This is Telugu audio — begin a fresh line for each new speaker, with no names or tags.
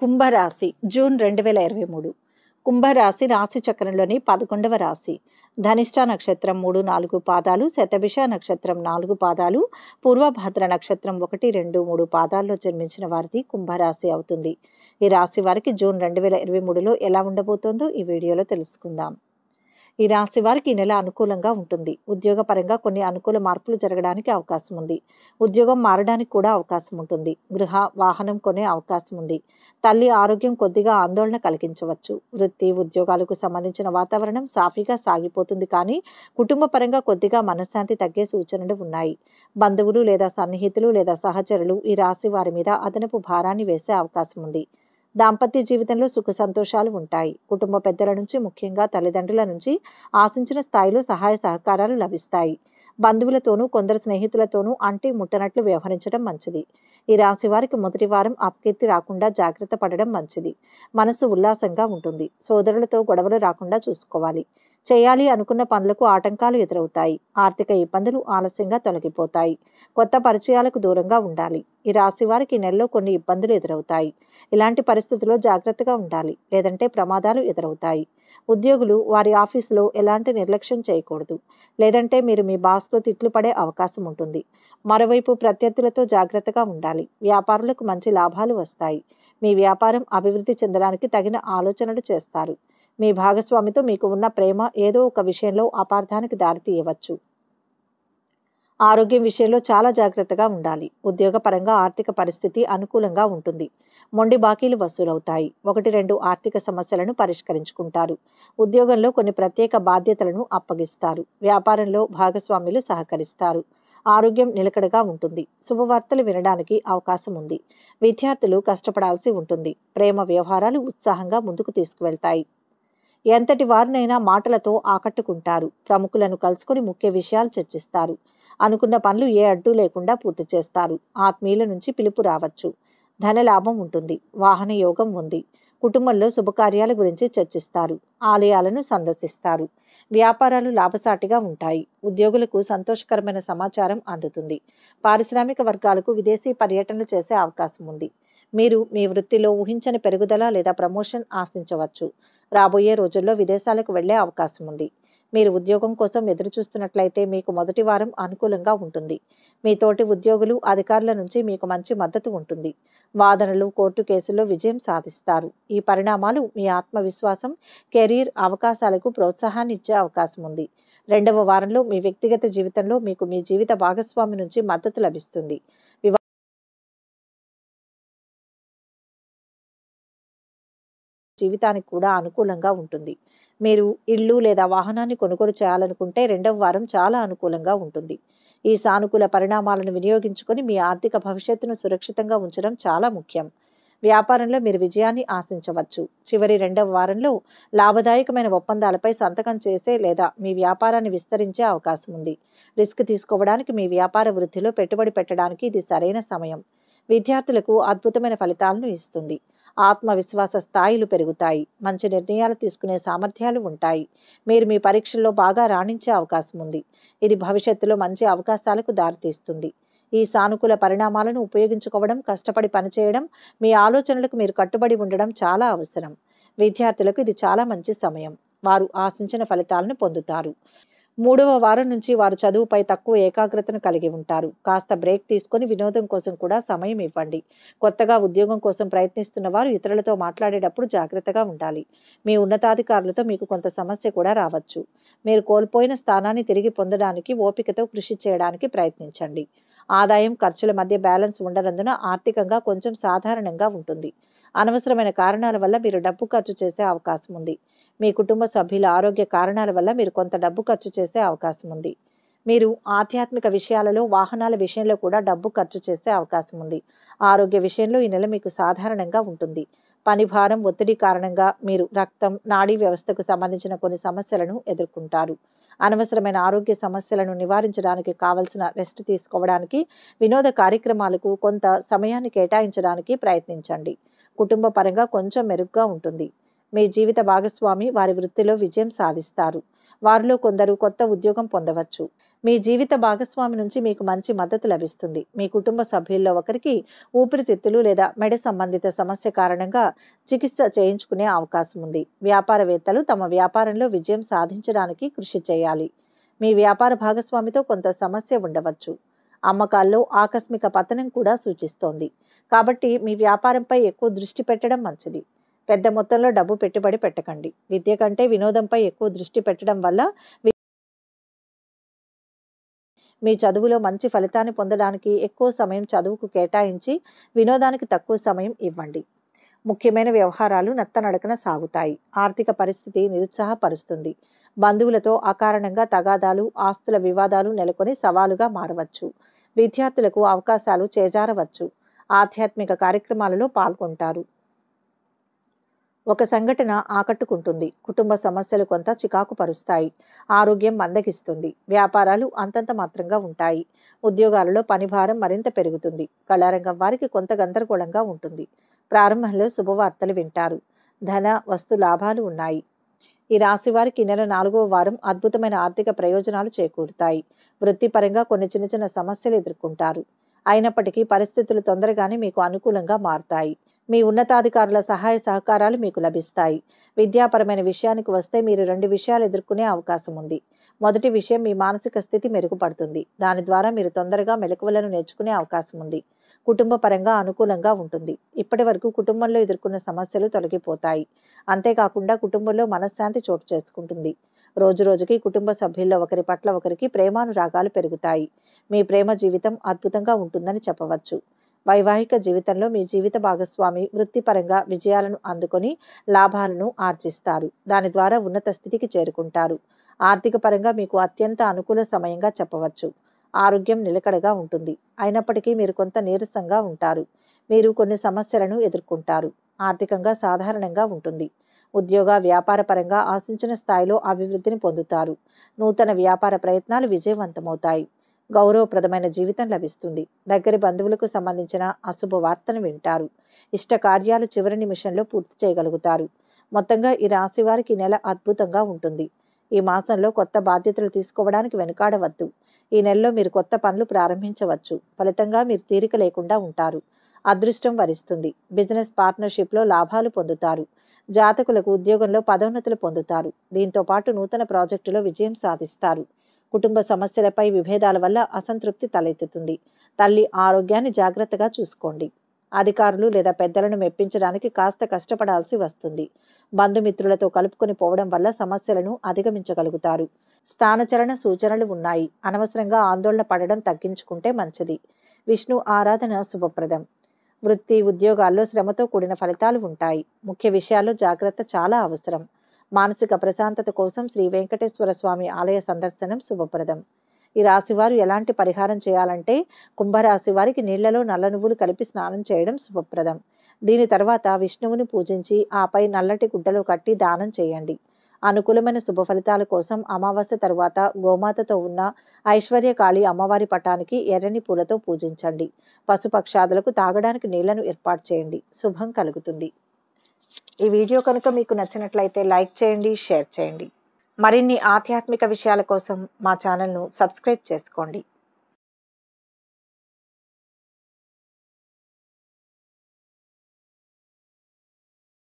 కుంభరాశి జూన్ రెండు వేల ఇరవై మూడు. కుంభరాశి రాశి చక్రంలోని పదకొండవ రాశి. ధనిష్ట నక్షత్రం మూడు నాలుగు పాదాలు శతభిష నక్షత్రం నాలుగు పాదాలు పూర్వభద్ర నక్షత్రం ఒకటి రెండు మూడు పాదాల్లో జన్మించిన వారిది కుంభరాశి అవుతుంది. ఈ రాశి వారికి జూన్ రెండు వేల ఇరవై మూడులో ఎలా ఉండబోతోందో ఈ వీడియోలో తెలుసుకుందాం. ఈ రాశి వారికి ఈ నెల అనుకూలంగా ఉంటుంది. ఉద్యోగపరంగా కొన్ని అనుకూల మార్పులు జరగడానికి అవకాశం ఉంది. ఉద్యోగం మారడానికి కూడా అవకాశం ఉంటుంది. గృహ వాహనం కొనే అవకాశం ఉంది. తల్లి ఆరోగ్యం కొద్దిగా ఆందోళన కలిగించవచ్చు. వృత్తి ఉద్యోగాలకు సంబంధించిన వాతావరణం సాఫీగా సాగిపోతుంది కానీ కుటుంబ పరంగా కొద్దిగా మనశ్శాంతి తగ్గే సూచనలు ఉన్నాయి. బంధువులు లేదా సన్నిహితులు లేదా సహచరులు ఈ రాశి వారి మీద అదనపు భారాన్ని వేసే అవకాశం ఉంది. దాంపత్య జీవితంలో సుఖ సంతోషాలు ఉంటాయి. కుటుంబ పెద్దల నుంచి ముఖ్యంగా తల్లిదండ్రుల నుంచి ఆశించిన స్థాయిలో సహాయ సహకారాలు లభిస్తాయి. బంధువులతోనూ కొందరు స్నేహితులతోనూ అంటే ముట్టనట్లు వ్యవహరించడం మంచిది. ఈ రాశి వారికి మొదటి వారం అప్కీర్తి రాకుండా జాగ్రత్త పడడం మంచిది. మనసు ఉల్లాసంగా ఉంటుంది. సోదరులతో గొడవలు రాకుండా చూసుకోవాలి. చేయాలి అనుకున్న పనులకు ఆటంకాలు ఎదురవుతాయి. ఆర్థిక ఇబ్బందులు ఆలస్యంగా తొలగిపోతాయి. కొత్త పరిచయాలకు దూరంగా ఉండాలి. ఈ రాశి వారికి నెలలో కొన్ని ఇబ్బందులు ఎదురవుతాయి. ఇలాంటి పరిస్థితుల్లో జాగ్రత్తగా ఉండాలి. లేదంటే ప్రమాదాలు ఎదురవుతాయి. ఉద్యోగులు వారి ఆఫీసులో ఎలాంటి నిర్లక్ష్యం చేయకూడదు. లేదంటే మీరు మీ బాస్లో తిట్లు పడే అవకాశం ఉంటుంది. మరోవైపు ప్రత్యర్థులతో జాగ్రత్తగా ఉండాలి. వ్యాపారులకు మంచి లాభాలు వస్తాయి. మీ వ్యాపారం అభివృద్ధి చెందడానికి తగిన ఆలోచనలు చేస్తారు. మీ భాగస్వామితో మీకు ఉన్న ప్రేమ ఏదో ఒక విషయంలో అపార్థానికి దారితీయవచ్చు ఆరోగ్యం విషయంలో చాలా జాగ్రత్తగా ఉండాలి. ఉద్యోగపరంగా ఆర్థిక పరిస్థితి అనుకూలంగా ఉంటుంది. మొండి బాకీలు వసూలవుతాయి. ఒకటి రెండు ఆర్థిక సమస్యలను పరిష్కరించుకుంటారు. ఉద్యోగంలో కొన్ని ప్రత్యేక బాధ్యతలను అప్పగిస్తారు. వ్యాపారంలో భాగస్వాములు సహకరిస్తారు. ఆరోగ్యం నిలకడగా ఉంటుంది. శుభవార్తలు వినడానికి అవకాశం ఉంది. విద్యార్థులు కష్టపడాల్సి ఉంటుంది. ప్రేమ వ్యవహారాలు ఉత్సాహంగా ముందుకు తీసుకువెళ్తాయి. ఎంతటి వారినైనా మాటలతో ఆకట్టుకుంటారు. ప్రముఖులను కలుసుకొని ముఖ్య విషయాలు చర్చిస్తారు. అనుకున్న పనులు ఏ అడ్డు లేకుండా పూర్తి చేస్తారు. ఆత్మీయుల నుంచి పిలుపు రావచ్చు. ధన లాభం ఉంటుంది. వాహన యోగం ఉంది. కుటుంబంలో శుభకార్యాల గురించి చర్చిస్తారు. ఆలయాలను సందర్శిస్తారు. వ్యాపారాలు లాభసాటిగా ఉంటాయి. ఉద్యోగులకు సంతోషకరమైన సమాచారం అందుతుంది. పారిశ్రామిక వర్గాలకు విదేశీ పర్యటనలు చేసే అవకాశం ఉంది. మీరు మీ వృత్తిలో ఊహించని పెరుగుదల లేదా ప్రమోషన్ ఆశించవచ్చు. రాబోయే రోజుల్లో విదేశాలకు వెళ్ళే అవకాశం ఉంది. మీరు ఉద్యోగం కోసం ఎదురు చూస్తున్నట్లయితే మీకు మొదటి వారం అనుకూలంగా ఉంటుంది. మీ తోటి ఉద్యోగులు అధికారుల నుంచి మీకు మంచి మద్దతు ఉంటుంది. వాదనలు కోర్టు కేసుల్లో విజయం సాధిస్తారు. ఈ పరిణామాలు మీ ఆత్మవిశ్వాసం కెరీర్ అవకాశాలకు ప్రోత్సాహాన్ని ఇచ్చే అవకాశం ఉంది. రెండవ వారంలో మీ వ్యక్తిగత జీవితంలో మీకు మీ జీవిత భాగస్వామి నుంచి మద్దతు లభిస్తుంది. జీవితానికి కూడా అనుకూలంగా ఉంటుంది. మీరు ఇల్లు లేదా వాహనాన్ని కొనుగోలు చేయాలనుకుంటే రెండవ వారం చాలా అనుకూలంగా ఉంటుంది. ఈ సానుకూల పరిణామాలను వినియోగించుకొని మీ ఆర్థిక భవిష్యత్తును సురక్షితంగా ఉంచడం చాలా ముఖ్యం. వ్యాపారంలో మీరు విజయాన్ని ఆశించవచ్చు. చివరి రెండవ వారంలో లాభదాయకమైన ఒప్పందాలపై సంతకం చేసే లేదా మీ వ్యాపారాన్ని విస్తరించే అవకాశం ఉంది. రిస్క్ తీసుకోవడానికి మీ వ్యాపార వృద్ధిలో పెట్టుబడి పెట్టడానికి ఇది సరైన సమయం. విద్యార్థులకు అద్భుతమైన ఫలితాలను ఇస్తుంది. ఆత్మవిశ్వాస స్థాయిలు పెరుగుతాయి. మంచి నిర్ణయాలు తీసుకునే సామర్థ్యాలు ఉంటాయి. మీరు మీ పరీక్షల్లో బాగా రాణించే అవకాశం ఉంది. ఇది భవిష్యత్తులో మంచి అవకాశాలకు దారితీస్తుంది. ఈ సానుకూల పరిణామాలను ఉపయోగించుకోవడం కష్టపడి పనిచేయడం మీ ఆలోచనలకు మీరు కట్టుబడి ఉండడం చాలా అవసరం. విద్యార్థులకు ఇది చాలా మంచి సమయం. వారు ఆశించిన ఫలితాలను పొందుతారు. మూడవ వారం నుంచి వారు చదువుపై తక్కువ ఏకాగ్రతను కలిగి ఉంటారు. కాస్త బ్రేక్ తీసుకొని వినోదం కోసం కూడా సమయం ఇవ్వండి. కొత్తగా ఉద్యోగం కోసం ప్రయత్నిస్తున్న వారు ఇతరులతో మాట్లాడేటప్పుడు జాగ్రత్తగా ఉండాలి. మీ ఉన్నతాధికారులతో మీకు కొంత సమస్య కూడా రావచ్చు. మీరు కోల్పోయిన స్థానాన్ని తిరిగి పొందడానికి ఓపికతో కృషి చేయడానికి ప్రయత్నించండి. ఆదాయం ఖర్చుల మధ్య బ్యాలెన్స్ ఉండనందున ఆర్థికంగా కొంచెం సాధారణంగా ఉంటుంది. అనవసరమైన కారణాల వల్ల మీరు డబ్బు ఖర్చు చేసే అవకాశం ఉంది. మీ కుటుంబ సభ్యుల ఆరోగ్య కారణాల వల్ల మీరు కొంత డబ్బు ఖర్చు చేసే అవకాశం ఉంది. మీరు ఆధ్యాత్మిక విషయాలలో వాహనాల విషయంలో కూడా డబ్బు ఖర్చు చేసే అవకాశం ఉంది. ఆరోగ్య విషయంలో ఈ నెల మీకు సాధారణంగా ఉంటుంది. పని భారం ఒత్తిడి కారణంగా మీరు రక్తం నాడీ వ్యవస్థకు సంబంధించిన కొన్ని సమస్యలను ఎదుర్కొంటారు. అనవసరమైన ఆరోగ్య సమస్యలను నివారించడానికి కావలసిన రెస్ట్ తీసుకోవడానికి వినోద కార్యక్రమాలకు కొంత సమయాన్ని కేటాయించడానికి ప్రయత్నించండి. కుటుంబ పరంగా కొంచెం మెరుగ్గా ఉంటుంది. మీ జీవిత భాగస్వామి వారి వృత్తిలో విజయం సాధిస్తారు. వారిలో కొందరు కొత్త ఉద్యోగం పొందవచ్చు. మీ జీవిత భాగస్వామి నుంచి మీకు మంచి మద్దతు లభిస్తుంది. మీ కుటుంబ సభ్యుల్లో ఒకరికి ఊపిరితిత్తులు లేదా మెడ సంబంధిత సమస్య కారణంగా చికిత్స చేయించుకునే అవకాశం ఉంది. వ్యాపారవేత్తలు తమ వ్యాపారంలో విజయం సాధించడానికి కృషి చేయాలి. మీ వ్యాపార భాగస్వామితో కొంత సమస్య ఉండవచ్చు. అమ్మకాల్లో ఆకస్మిక పతనం కూడా సూచిస్తోంది. కాబట్టి మీ వ్యాపారంపై ఎక్కువ దృష్టి పెట్టడం మంచిది. పెద్ద మొత్తంలో డబ్బు పెట్టుబడి పెట్టకండి. విద్య కంటే వినోదంపై ఎక్కువ దృష్టి పెట్టడం వల్ల వి- మీ చదువులో మంచి ఫలితాన్ని పొందడానికి ఎక్కువ సమయం చదువుకు కేటాయించి వినోదానికి తక్కువ సమయం ఇవ్వండి. ముఖ్యమైన వ్యవహారాలు నత్తనడకన సాగుతాయి. ఆర్థిక పరిస్థితి నిరుత్సాహపరుస్తుంది. బంధువులతో అకారణంగా తగాదాలు ఆస్తుల వివాదాలు నెలకొని సవాలుగా మారవచ్చు. విద్యార్థులకు అవకాశాలు చేజారవచ్చు. ఆధ్యాత్మిక కార్యక్రమాలలో పాల్గొంటారు. ఒక సంఘటన ఆకట్టుకుంటుంది. కుటుంబ సమస్యలు కొంత చికాకు పరుస్తాయి ఆరోగ్యం మందగిస్తుంది. వ్యాపారాలు అంతంత మాత్రంగా ఉంటాయి. ఉద్యోగాలలో పనిభారం మరింత పెరుగుతుంది. కళారంగం వారికి కొంత గందరగోళంగా ఉంటుంది. ప్రారంభంలో శుభవార్తలు వింటారు. ధన వస్తు లాభాలు ఉన్నాయి. ఈ రాశి వారికి నెల నాలుగవ వారం అద్భుతమైన ఆర్థిక ప్రయోజనాలు చేకూరుతాయి. వృత్తిపరంగా కొన్ని చిన్న చిన్న సమస్యలు ఎదుర్కొంటారు. అయినప్పటికీ పరిస్థితులు తొందరగానే మీకు అనుకూలంగా మారుతాయి. మీ ఉన్నతాధికారుల సహాయ సహకారాలు మీకు లభిస్తాయి. విద్యాపరమైన విషయానికి వస్తే మీరు రెండు విషయాలు ఎదుర్కొనే అవకాశం ఉంది. మొదటి విషయం మీ మానసిక స్థితి మెరుగుపడుతుంది. దాని ద్వారా మీరు తొందరగా మెలకువలను నేర్చుకునే అవకాశం ఉంది. కుటుంబ పరంగా అనుకూలంగా ఉంటుంది. ఇప్పటి వరకు కుటుంబంలో ఎదుర్కొన్న సమస్యలు తొలగిపోతాయి. అంతేకాకుండా కుటుంబంలో మనశ్శాంతి చోటు చేసుకుంటుంది. రోజు రోజుకి కుటుంబ సభ్యుల్లో ఒకరి పట్ల ఒకరికి ప్రేమానురాగాలు పెరుగుతాయి. మీ ప్రేమ జీవితం అద్భుతంగా ఉంటుందని చెప్పవచ్చు. వైవాహిక జీవితంలో మీ జీవిత భాగస్వామి వృత్తిపరంగా విజయాలను అందుకొని లాభాలను ఆర్జిస్తారు. దాని ద్వారా ఉన్నత స్థితికి చేరుకుంటారు. ఆర్థిక పరంగా మీకు అత్యంత అనుకూల సమయంగా చెప్పవచ్చు. ఆరోగ్యం నిలకడగా ఉంటుంది. అయినప్పటికీ మీరు కొంత నీరసంగా ఉంటారు. మీరు కొన్ని సమస్యలను ఎదుర్కొంటారు. ఆర్థికంగా సాధారణంగా ఉంటుంది. ఉద్యోగ వ్యాపార పరంగా ఆశించిన స్థాయిలో అభివృద్ధిని పొందుతారు. నూతన వ్యాపార ప్రయత్నాలు విజయవంతమవుతాయి. గౌరవప్రదమైన జీవితం లభిస్తుంది. దగ్గరి బంధువులకు సంబంధించిన అశుభ వార్తను వింటారు. ఇష్ట కార్యాలు చివరి నిమిషంలో పూర్తి చేయగలుగుతారు. మొత్తంగా ఈ రాశి వారికి నెల అద్భుతంగా ఉంటుంది. ఈ మాసంలో కొత్త బాధ్యతలు తీసుకోవడానికి వెనుకాడవద్దు. ఈ నెలలో మీరు కొత్త పనులు ప్రారంభించవచ్చు. ఫలితంగా మీరు తీరిక లేకుండా ఉంటారు. అదృష్టం వరిస్తుంది. బిజినెస్ పార్ట్నర్షిప్లో లాభాలు పొందుతారు. జాతకులకు ఉద్యోగంలో పదోన్నతులు పొందుతారు. దీంతో పాటు నూతన ప్రాజెక్టులో విజయం సాధిస్తారు. కుటుంబ సమస్యలపై విభేదాల వల్ల అసంతృప్తి తలెత్తుతుంది. తల్లి ఆరోగ్యాన్ని జాగ్రత్తగా చూసుకోండి. అధికారులు లేదా పెద్దలను మెప్పించడానికి కాస్త కష్టపడాల్సి వస్తుంది. బంధుమిత్రులతో కలుపుకొని పోవడం వల్ల సమస్యలను అధిగమించగలుగుతారు. స్థానచలన సూచనలు ఉన్నాయి. అనవసరంగా ఆందోళన పడడం తగ్గించుకుంటే మంచిది. విష్ణు ఆరాధన శుభప్రదం. వృత్తి ఉద్యోగాల్లో శ్రమతో కూడిన ఫలితాలు ఉంటాయి. ముఖ్య విషయాల్లో జాగ్రత్త చాలా అవసరం. మానసిక ప్రశాంతత కోసం శ్రీ వెంకటేశ్వర స్వామి ఆలయ సందర్శనం శుభప్రదం. ఈ రాశివారు ఎలాంటి పరిహారం చేయాలంటే కుంభరాశి వారికి నీళ్ళలో నల్ల నువ్వులు కలిపి స్నానం చేయడం శుభప్రదం. దీని తర్వాత విష్ణువుని పూజించి ఆపై నల్లటి గుడ్డలు కట్టి దానం చేయండి. అనుకూలమైన శుభ ఫలితాల కోసం అమావాస్య తరువాత గోమాతతో ఉన్న ఐశ్వర్యకాళి అమ్మవారి పటానికి ఎర్రని పూలతో పూజించండి. పశుపక్షాదులకు తాగడానికి నీళ్ళను ఏర్పాటు చేయండి. శుభం కలుగుతుంది. ఈ వీడియో కనుక మీకు నచ్చినట్లయితే లైక్ చేయండి షేర్ చేయండి. మరిన్ని ఆధ్యాత్మిక విషయాల కోసం మా ఛానల్ను సబ్స్క్రైబ్ చేసుకోండి.